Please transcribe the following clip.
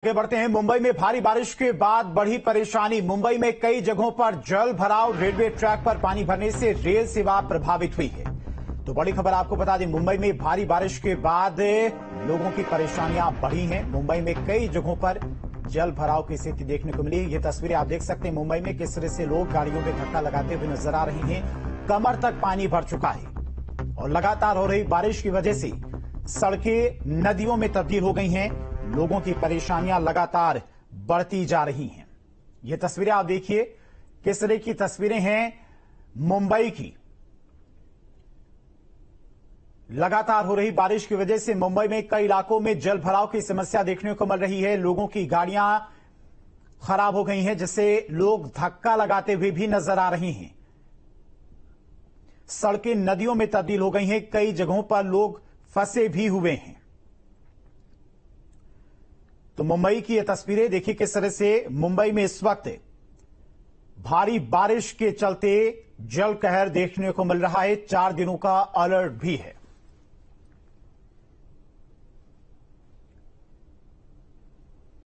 आगे बढ़ते हैं। मुंबई में भारी बारिश के बाद बढ़ी परेशानी। मुंबई में कई जगहों पर जल भराव, रेलवे ट्रैक पर पानी भरने से रेल सेवा प्रभावित हुई है। तो बड़ी खबर आपको बता दें, मुंबई में भारी बारिश के बाद लोगों की परेशानियाँ बढ़ी हैं। मुंबई में कई जगहों पर जल भराव की स्थिति देखने को मिली। ये तस्वीरें आप देख सकते हैं। मुंबई में किस तरह से लोग गाड़ियों में धक्का लगाते हुए नज़र आ रहे हैं। कमर तक पानी भर चुका है और लगातार हो रही बारिश की वजह से सड़कें नदियों में तब्दील हो गई हैं। लोगों की परेशानियाँ लगातार बढ़ती जा रही हैं। ये तस्वीरें आप देखिए किस तरह की तस्वीरें हैं मुंबई की। लगातार हो रही बारिश की वजह से मुंबई में कई इलाकों में जल भराव की समस्या देखने को मिल रही है। लोगों की गाड़ियाँ खराब हो गई हैं, जिससे लोग धक्का लगाते हुए भी नज़र आ रहे हैं। सड़कें नदियों में तब्दील हो गई हैं। कई जगहों पर लोग फंसे भी हुए हैं। तो मुंबई की ये तस्वीरें, देखिए किस तरह से मुंबई में इस वक्त भारी बारिश के चलते जल कहर देखने को मिल रहा है। चार दिनों का अलर्ट भी है।